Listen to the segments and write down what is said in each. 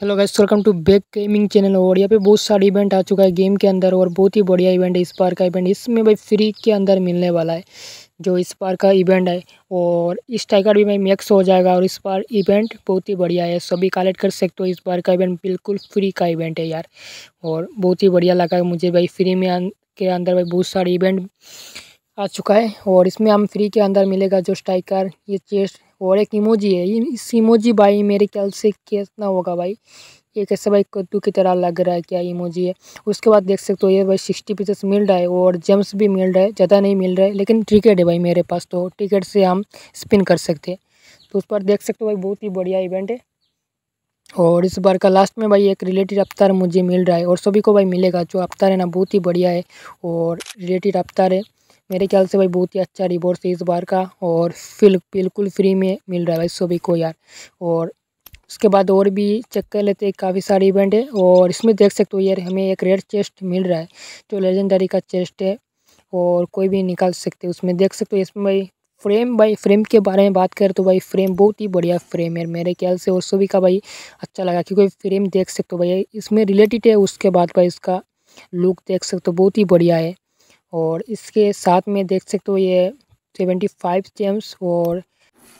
Hello guys welcome to back gaming channel और यहाँ पे बहुत सारे इवेंट आ चुका है गेम के अंदर और बहुत ही बढ़िया इवेंट है इस बार का इवेंट इसमें भाई फ्री के अंदर मिलने वाला है जो इस बार का इवेंट है। और इस टाइगर भी भाई मैक्स हो जाएगा और इस बार इवेंट बहुत ही बढ़िया है। सभी कलेक्ट कर सकते हो इस बार का इवेंट बिल्कुल फ्री का इवेंट है यार। और बहुत ही बढ़िया लगा मुझे भाई फ्री में अं, के अंदर भाई बहुत सारे इवेंट आ चुका है। और इसमें हम फ्री के अंदर मिलेगा जो स्ट्राइकर ये चेस्ट और एक इमोजी है। इस इमोजी भाई मेरे ख्याल से कितना होगा भाई? ये कैसे भाई कद्दू की तरह लग रहा है? क्या इमोजी है? उसके बाद देख सकते हो ये भाई सिक्सटी पीसेस मिल रहा है और जेम्स भी मिल रहा है। ज़्यादा नहीं मिल रहा है, लेकिन टिकट है भाई मेरे पास तो। टिकट से हम स्पिन कर सकते हैं। तो उस पर देख सकते हो भाई बहुत ही बढ़िया इवेंट है। और इस बार का लास्ट में भाई एक रिलेटेड अवतार मुझे मिल रहा है और सभी को भाई मिलेगा। जो अवतार है ना, बहुत ही बढ़िया है और रिलेटेड अवतार है। मेरे ख्याल से भाई बहुत ही अच्छा रिवॉर्ड है इस बार का और फिल, बिल्कुल फ्री में मिल रहा है भाई सभी को यार। और उसके बाद और भी चेक कर लेते हैं, काफ़ी सारे इवेंट है और इसमें देख सकते हो यार, हमें एक रेड चेस्ट मिल रहा है, जो लेजेंडरी का चेस्ट है और कोई भी निकाल सकते उसमें। देख सकते हो इसमें भाई फ्रेम भाई फ्रेम के बारे में बात करें तो भाई फ्रेम बहुत ही बढ़िया फ्रेम है मेरे ख्याल से और सभी का भाई अच्छा लगा, क्योंकि फ्रेम देख सकते हो भाई, इसमें रिलेटेड है, उसके बाद भाई इसका लुक देख सकते हो, बहुत ही बढ़िया है। और इसके साथ में देख सकते हो ये सेवेंटी फाइव जेम्स और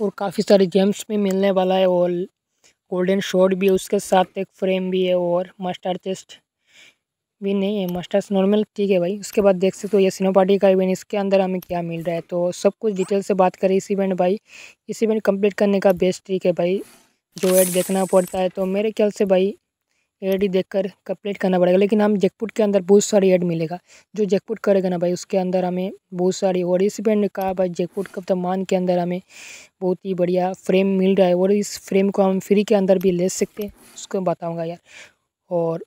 और काफ़ी सारे जेम्स भी मिलने वाला है और गोल्डन शॉर्ट भी है, उसके साथ एक फ्रेम भी है और मास्टर चेस्ट भी नहीं है मास्टर्स नॉर्मल ठीक है भाई। उसके बाद देख सकते हो ये सिनोपाटी का इवेंट इसके अंदर हमें क्या मिल रहा है तो सब कुछ डिटेल से बात करें इस इवेंट भाई। इस इवेंट कंप्लीट करने का बेस्ट ट्रिक है भाई, जो एड देखना पड़ता है तो मेरे ख्याल से भाई एड ही देखकर कंप्लीट करना पड़ेगा। लेकिन हम जैकपुट के अंदर बहुत सारी एड मिलेगा, जो जैकपुट करेगा ना भाई। उसके अंदर हमें बहुत सारी और इस इवेंट का भाई जैकपुट कब मान के अंदर हमें बहुत ही बढ़िया फ्रेम मिल रहा है। और इस फ्रेम को हम फ्री के अंदर भी ले सकते हैं, उसको बताऊँगा यार। और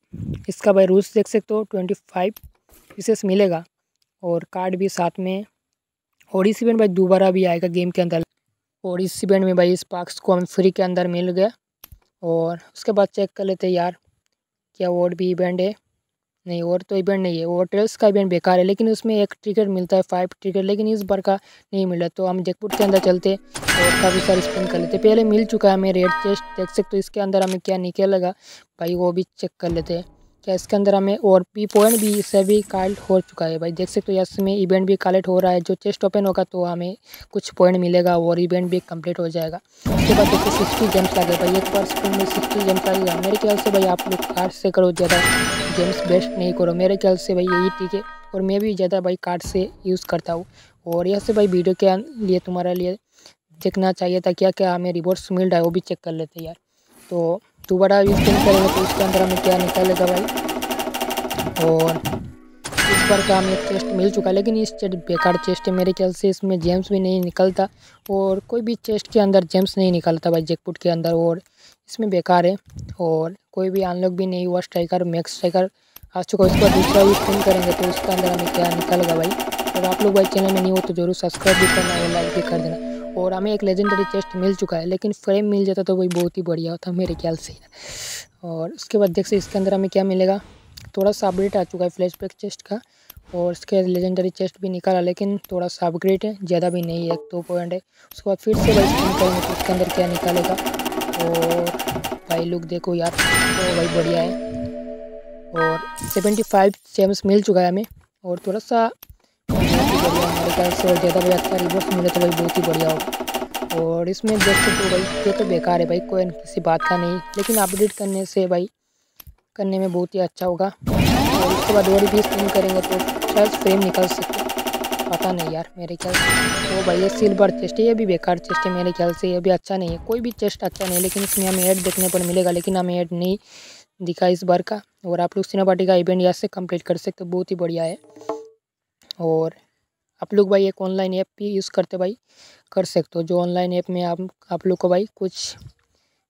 इसका भाई रूल्स देख सकते हो ट्वेंटी फाइव पीसेस मिलेगा। और कार्ड भी साथ में। और इस इवेंट भाई दोबारा भी आएगा गेम के अंदर। और इस इवेंट में भाई इस पार्क्स को हमें फ्री के अंदर मिल गया। और उसके बाद चेक कर लेते यार। क्या और भी इवेंट है। नहीं, और तो इवेंट नहीं है। और ट्रेल्स का इवेंट बेकार है, लेकिन उसमें एक टिकट मिलता है फाइव टिकट लेकिन इस बार का नहीं मिला। तो हम जयपुर के अंदर चलते और काफ़ी सारे स्पेंड कर लेते। पहले मिल चुका है हमें रेड चेस्ट देख सकते हो इसके अंदर हमें क्या निकलेगा भाई वो भी चेक कर लेते। हैं क्या इसके अंदर हमें और भी पॉइंट भी इससे भी कलेक्ट हो चुका है भाई। देख सकते हो इसमें इवेंट भी कलेक्ट हो रहा है। जो चेस्ट ओपन होगा तो हमें कुछ पॉइंट मिलेगा और इवेंट भी कंप्लीट हो जाएगा। उसके बाद देखिए सिक्सटी गेम्स लगे भाई। एक बार स्पिन में सिक्सटी गेम्स लगेगा मेरे ख्याल से भाई आप लोग कार्ड से करो, ज़्यादा गेम्स बेस्ट नहीं करो। मेरे ख्याल से भाई यही ठीक है और मैं भी ज़्यादा भाई कार्ड से यूज़ करता हूँ। और यह से भाई वीडियो के लिए, तुम्हारे लिए देखना चाहिए था क्या क्या हमें रिवॉर्ड्स मिल रहा है, वो भी चेक कर लेते यार। तो दोबारा स्पिन करेंगे तो इसके अंदर हमें क्या निकालेगा भाई और इस बार का हमें चेस्ट मिल चुका है लेकिन इस चेस्ट बेकार चेस्ट है मेरे ख्याल से इसमें जेम्स भी नहीं निकलता और कोई भी चेस्ट के अंदर जेम्स नहीं निकलता भाई जैकपुट के अंदर और इसमें बेकार है और कोई भी अनलॉक भी नहीं हुआ स्ट्राइकर मैक्स स्ट्राइकर आ चुका उसका दूसरा भी स्पिन करेंगे तो उसके अंदर हमें क्या निकलेगा भाई और आप लोग भाई चैनल में नहीं हो तो ज़रूर सब्सक्राइब भी करना और लाइक भी कर देना और हमें एक लेजेंडरी चेस्ट मिल चुका है, लेकिन फ्रेम मिल जाता तो वही बहुत ही बढ़िया होता मेरे ख्याल से। और उसके बाद देख इसके अंदर हमें क्या मिलेगा। थोड़ा सा अपडेट आ चुका है फ्लैश बैक चेस्ट का, और इसके लेजेंडरी चेस्ट भी निकाला, लेकिन थोड़ा सा अपग्रेड है, ज़्यादा भी नहीं है, एक दो पॉइंट है। उसके बाद फिर से भाई स्पिन करेंगे तो उसके अंदर क्या निकालेगा। और भाई लुक देखो यार तो भाई बढ़िया है। और सेवेंटी फाइव जेम्स मिल चुका है हमें, और थोड़ा सा हमारे ज़्यादा भाई अच्छा रिवर्स मिले तो भाई बहुत ही बढ़िया होगा और इसमें देख सकते हो भाई ये तो बेकार है भाई कोई किसी बात का नहीं लेकिन अपडेट करने से भाई करने में बहुत ही अच्छा होगा और उसके बाद और भी स्पिन करेंगे तो शायद फ्रेम निकल सकते पता नहीं यार मेरे ख्याल से वो भाई ये सिल्वर चेस्ट है ये भी बेकार चेस्ट है मेरे ख्याल से ये भी अच्छा नहीं है कोई भी चेस्ट अच्छा नहीं है लेकिन इसमें हमें ऐड देखने पर मिलेगा लेकिन हमें ऐड नहीं दिखा इस बार का और आप लोग सिनेपाटी का इवेंट यहाँ से कंप्लीट कर सकते बहुत ही बढ़िया है और आप लोग भाई एक ऑनलाइन ऐप भी यूज़ करते भाई, कर सकते हो। जो ऑनलाइन ऐप में आप आप लोग को भाई कुछ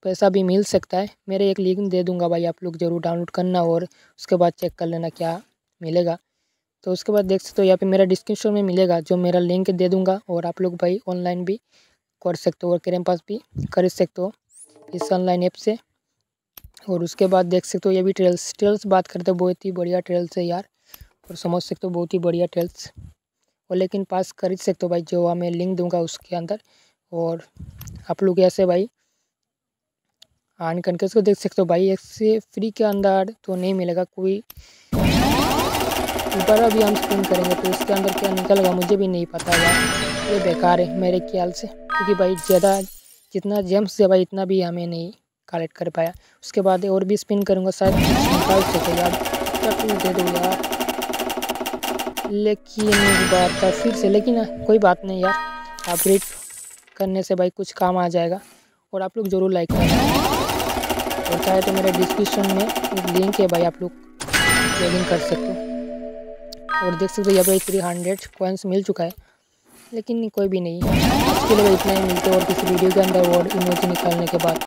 पैसा भी मिल सकता है। मेरे एक लिंक दे दूँगा भाई आप लोग ज़रूर डाउनलोड करना और उसके बाद चेक कर लेना क्या मिलेगा। तो उसके बाद देख सकते हो, यहाँ पे मेरा डिस्क्रिप्शन में मिलेगा, जो मेरा लिंक दे दूँगा और आप लोग भाई ऑनलाइन भी कर सकते हो और क्रेम पास भी खरीद सकते हो इस ऑनलाइन ऐप से। और उसके बाद देख सकते हो, ये भी ट्रेल्स ट्रेल्स बात करते हो, बहुत ही बढ़िया ट्रेल्स है यार। और समझ सकते हो, बहुत ही बढ़िया ट्रेल्स और लेकिन पास खरीद सकते हो भाई, जो मैं लिंक दूँगा उसके अंदर। और आप लोग ऐसे भाई, आन करके उसको देख सकते हो भाई इससे फ्री के अंदर तो नहीं मिलेगा कोई। ऊपर अभी हम स्पिन करेंगे तो इसके अंदर क्या निकलेगा मुझे भी नहीं पता यार। ये बेकार है मेरे ख्याल से, क्योंकि भाई ज़्यादा, जितना जेम्स है भाई, इतना भी हमें नहीं कलेक्ट कर पाया। उसके बाद और भी स्पिन करूँगा, शायद यार। दे दो यार? लेकिन बात था फिर से, लेकिन कोई बात नहीं यार। अपग्रेड करने से भाई कुछ काम आ जाएगा और आप लोग ज़रूर लाइक करना। और चाहे तो मेरे डिस्क्रिप्शन में एक लिंक है भाई, आप लोग लॉगिन कर सकते हो। और देख सकते हो यहाँ पे थ्री हंड्रेड कॉइन्स मिल चुका है, लेकिन कोई भी नहीं इसके लिए इतना ही मिलते और किसी वीडियो के अंदर और इमोजी निकालने के बाद।